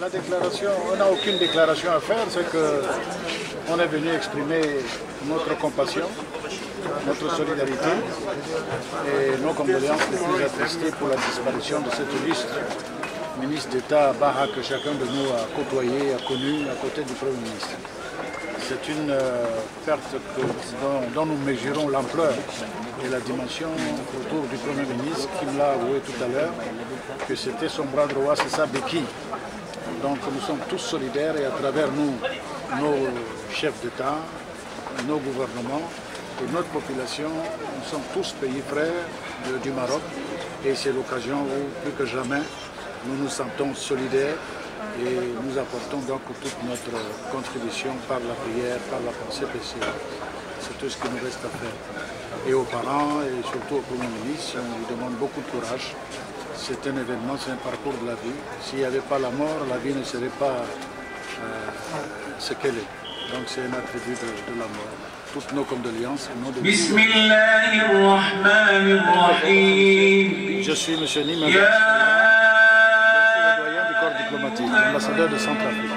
La déclaration, on n'a aucune déclaration à faire, c'est qu'on est venu exprimer notre compassion, notre solidarité et nos condoléances les plus attestées pour la disparition de cette liste ministre d'État Baha que chacun de nous a côtoyé, a connu à côté du Premier ministre. C'est une euh, perte dont, nous mesurons l'ampleur et la dimension autour du Premier ministre qui me l'a avoué tout à l'heure que c'était son bras droit, c'est sa béquille. Donc nous sommes tous solidaires et à travers nous, nos chefs d'État, nos gouvernements et notre population, nous sommes tous pays frères du Maroc et c'est l'occasion où plus que jamais nous nous sentons solidaires et nous apportons donc toute notre contribution par la prière, par la pensée C'est tout ce qui nous reste à faire. Et aux parents et surtout au Premier ministre, on lui demande beaucoup de courage. C'est un événement, c'est un parcours de la vie. S'il n'y avait pas la mort, la vie ne serait pas euh, ce qu'elle est. Donc c'est un attribut de, la mort. Toutes nos condoléances. Nos Je suis M. Nima diplomatique, l'ambassadeur de Centrafrique.